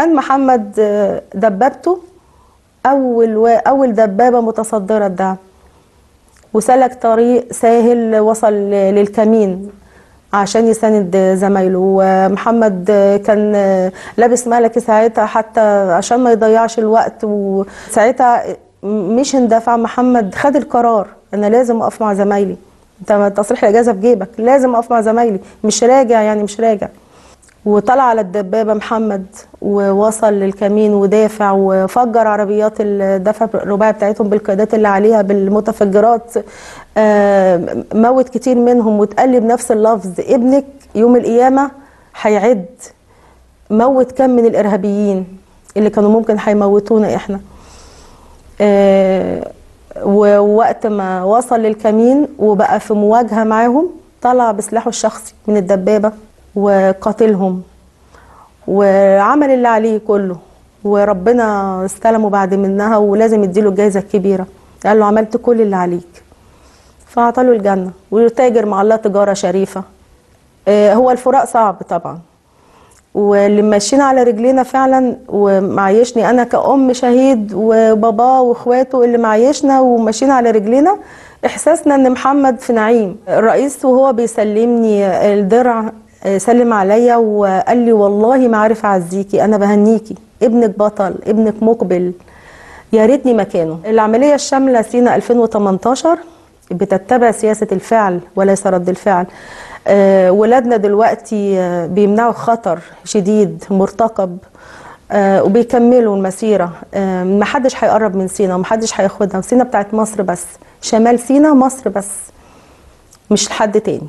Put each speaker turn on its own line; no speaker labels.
كان محمد آه، دبابته أول و... أول دبابة متصدرة الدعم وسلك طريق ساهل وصل للكمين عشان يساند زمايله. ومحمد كان لابس ملكي ساعتها حتى عشان ما يضيعش الوقت. وساعتها مش اندفع محمد خد القرار أنا لازم أقف مع زمايلي. أنت تصريح الإجازة في جيبك لازم أقف مع زمايلي. مش راجع يعني مش راجع. وطلع على الدبابة محمد. ووصل للكمين ودافع وفجر عربيات الدفع الرباعي بتاعتهم بالقيادات اللي عليها بالمتفجرات آه، موت كتير منهم واتقال بنفس اللفظ ابنك يوم القيامة هيعد. موت كم من الإرهابيين اللي كانوا ممكن هيموتونا إحنا. آه، ووقت ما وصل للكمين وبقى في مواجهة معاهم طلع بسلاحه الشخصي من الدبابة وقاتلهم. وعمل اللي عليه كله. وربنا استلمه بعد منها ولازم يديله الجايزة الكبيرة. قال له عملت كل اللي عليك. فأعطاله الجنة. وتاجر مع الله تجارة شريفة. آه، هو الفراق صعب طبعا. واللي ماشيين على رجلينا فعلا ومعيشني أنا كأم شهيد وباباه وإخواته اللي معيشنا وماشيين على رجلينا إحساسنا إن محمد في نعيم. الرئيس وهو بيسلمني الدرع سلم عليا وقال لي والله ما عارف أعزيكي أنا بهنيكي ابنك بطل ابنك مقبل يا ريتني مكانه. العملية الشاملة سينا 2018 بتتبع سياسة الفعل وليس رد الفعل. آه، ولادنا دلوقتي آه، بيمنعوا خطر شديد مرتقب آه، وبيكملوا المسيرة. آه، محدش هيقرب من سينا ومحدش هياخدها. سينا بتاعت مصر بس شمال سينا مصر بس مش لحد تاني.